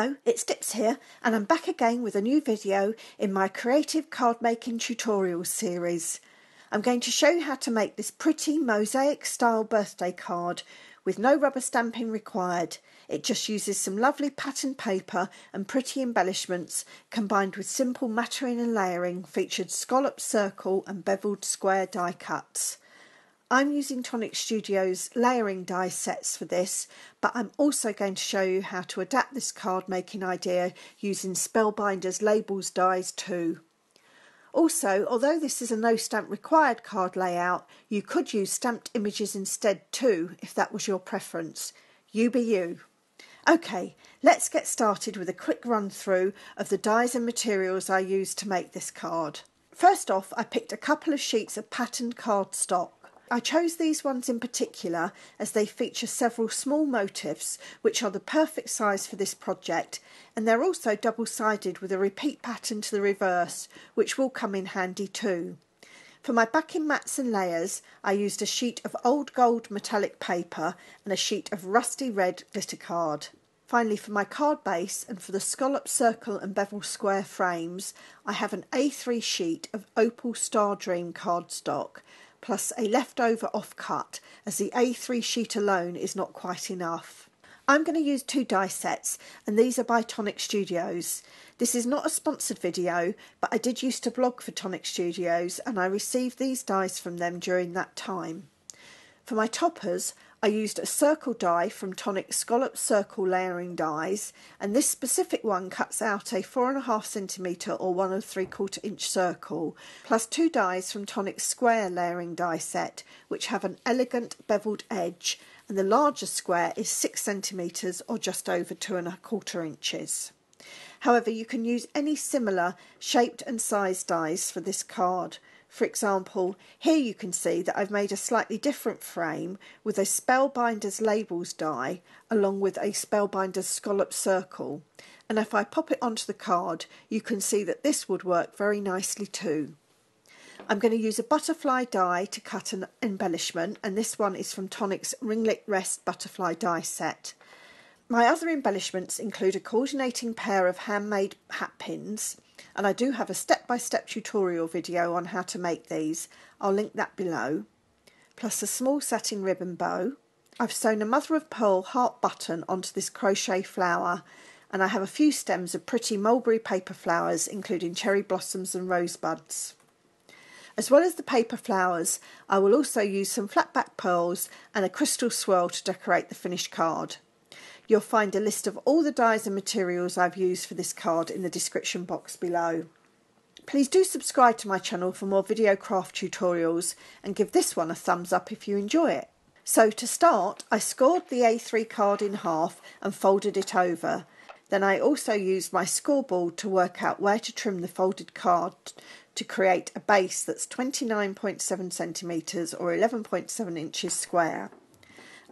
Hello, it's Dips here, and I'm back again with a new video in my creative card making tutorials series. I'm going to show you how to make this pretty mosaic style birthday card with no rubber stamping required. It just uses some lovely pattern paper and pretty embellishments combined with simple mattering and layering featured scallop circle and beveled square die cuts. I'm using Tonic Studios layering die sets for this, but I'm also going to show you how to adapt this card making idea using Spellbinders labels dies too. Also, although this is a no stamp required card layout, you could use stamped images instead too, if that was your preference. You be you. Okay, let's get started with a quick run through of the dies and materials I used to make this card. First off, I picked a couple of sheets of patterned cardstock. I chose these ones in particular as they feature several small motifs which are the perfect size for this project and they're also double sided with a repeat pattern to the reverse which will come in handy too. For my backing mats and layers I used a sheet of old gold metallic paper and a sheet of rusty red glitter card. Finally for my card base and for the scallop circle and bevel square frames I have an A3 sheet of Opal Stardream cardstock plus a leftover offcut as the A3 sheet alone is not quite enough. I'm going to use two die sets and these are by Tonic Studios. This is not a sponsored video but I did used to blog for Tonic Studios and I received these dies from them during that time. For my toppers I used a circle die from Tonic Scallop Circle Layering Dies and this specific one cuts out a 4.5cm or 1 and 3 quarter inch circle plus two dies from Tonic Square Layering Die set which have an elegant beveled edge and the larger square is 6cm or just over 2 and a quarter inches. However, you can use any similar shaped and sized dies for this card. For example, here you can see that I've made a slightly different frame with a Spellbinders labels die along with a Spellbinders scallop circle. And if I pop it onto the card, you can see that this would work very nicely too. I'm going to use a butterfly die to cut an embellishment and this one is from Tonic's Ringlet Rest butterfly die set. My other embellishments include a coordinating pair of handmade hat pins and I do have a step-by-step tutorial video on how to make these. I'll link that below. Plus a small satin ribbon bow. I've sewn a mother of pearl heart button onto this crochet flower and I have a few stems of pretty mulberry paper flowers including cherry blossoms and rosebuds. As well as the paper flowers, I will also use some flat back pearls and a crystal swirl to decorate the finished card. You'll find a list of all the dies and materials I've used for this card in the description box below. Please do subscribe to my channel for more video craft tutorials and give this one a thumbs up if you enjoy it. So to start, I scored the A3 card in half and folded it over. Then I also used my scoreboard to work out where to trim the folded card to create a base that's 29.7 centimetres or 11.7 inches square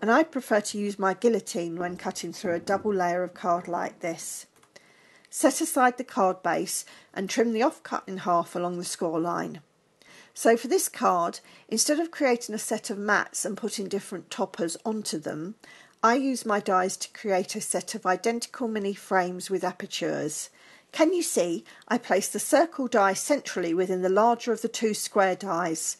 and I prefer to use my guillotine when cutting through a double layer of card like this. Set aside the card base and trim the offcut in half along the score line. So for this card, instead of creating a set of mats and putting different toppers onto them, I use my dies to create a set of identical mini frames with apertures. Can you see I place the circle die centrally within the larger of the two square dies.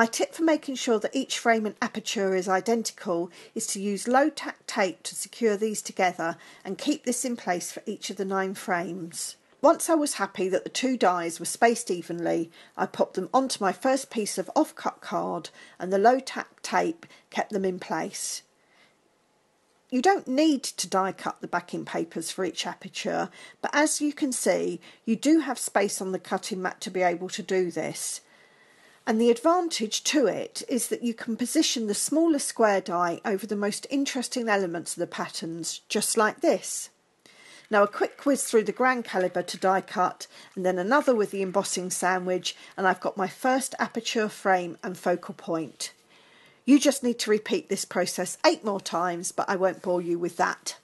My tip for making sure that each frame and aperture is identical is to use low tack tape to secure these together and keep this in place for each of the nine frames. Once I was happy that the two dies were spaced evenly, I popped them onto my first piece of off-cut card and the low tack tape kept them in place. You don't need to die cut the backing papers for each aperture, but as you can see, you do have space on the cutting mat to be able to do this. And the advantage to it is that you can position the smaller square die over the most interesting elements of the patterns, just like this. Now a quick quiz through the Grand Calibur to die cut and then another with the embossing sandwich and I've got my first aperture frame and focal point. You just need to repeat this process eight more times but I won't bore you with that.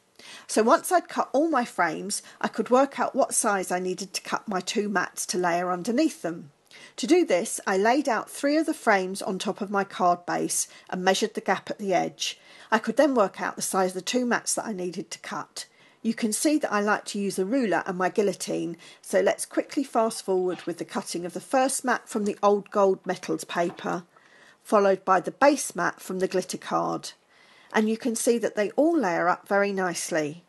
So once I'd cut all my frames I could work out what size I needed to cut my two mats to layer underneath them. To do this, I laid out three of the frames on top of my card base and measured the gap at the edge. I could then work out the size of the two mats that I needed to cut. You can see that I like to use a ruler and my guillotine, so let's quickly fast forward with the cutting of the first mat from the old gold metals paper, followed by the base mat from the glitter card. And you can see that they all layer up very nicely.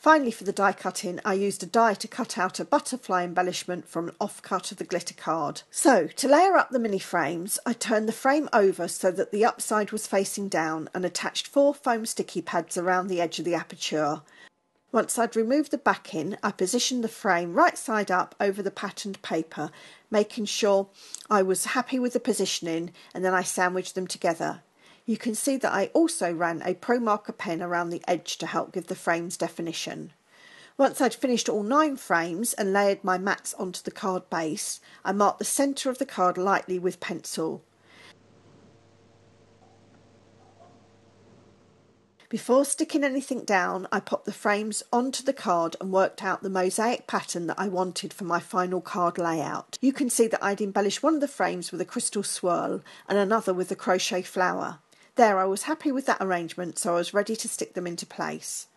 Finally for the die cutting I used a die to cut out a butterfly embellishment from an offcut of the glitter card. So to layer up the mini frames I turned the frame over so that the upside was facing down and attached four foam sticky pads around the edge of the aperture. Once I'd removed the backing I positioned the frame right side up over the patterned paper making sure I was happy with the positioning and then I sandwiched them together. You can see that I also ran a Promarker pen around the edge to help give the frames definition. Once I'd finished all nine frames and layered my mats onto the card base, I marked the centre of the card lightly with pencil. Before sticking anything down, I popped the frames onto the card and worked out the mosaic pattern that I wanted for my final card layout. You can see that I'd embellished one of the frames with a crystal swirl and another with a crochet flower. There, I was happy with that arrangement, so I was ready to stick them into place.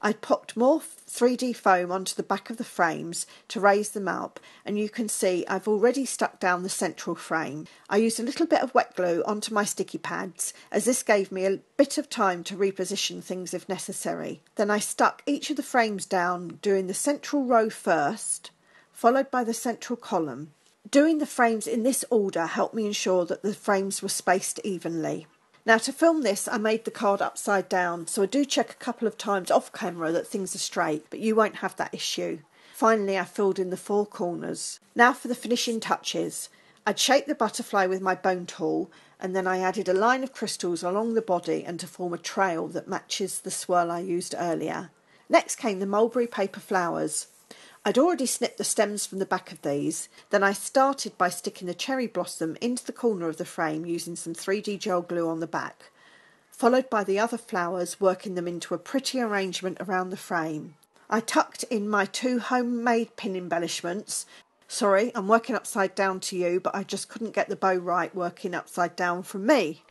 I'd popped more 3D foam onto the back of the frames to raise them up and you can see I've already stuck down the central frame. I used a little bit of wet glue onto my sticky pads as this gave me a bit of time to reposition things if necessary. Then I stuck each of the frames down doing the central row first followed by the central column. Doing the frames in this order helped me ensure that the frames were spaced evenly. Now to film this I made the card upside down so I do check a couple of times off camera that things are straight but you won't have that issue. Finally I filled in the four corners. Now for the finishing touches. I'd shaped the butterfly with my bone tool and then I added a line of crystals along the body and to form a trail that matches the swirl I used earlier. Next came the mulberry paper flowers. I'd already snipped the stems from the back of these, then I started by sticking the cherry blossom into the corner of the frame using some 3D gel glue on the back, followed by the other flowers working them into a pretty arrangement around the frame. I tucked in my two homemade pin embellishments. Sorry, I'm working upside down to you, but I just couldn't get the bow right working upside down from me.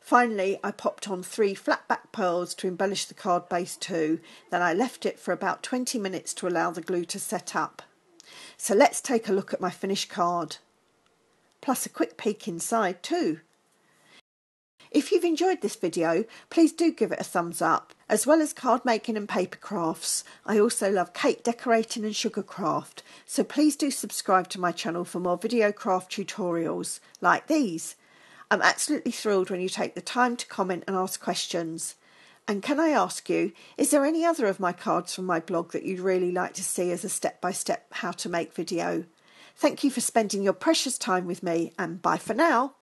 Finally, I popped on three flat back pearls to embellish the card base too. Then I left it for about 20 minutes to allow the glue to set up. So let's take a look at my finished card. Plus a quick peek inside too. If you've enjoyed this video, please do give it a thumbs up. As well as card making and paper crafts, I also love cake decorating and sugar craft, so please do subscribe to my channel for more video craft tutorials like these. I'm absolutely thrilled when you take the time to comment and ask questions. And can I ask you, is there any other of my cards from my blog that you'd really like to see as a step by step how to make video? Thank you for spending your precious time with me and bye for now.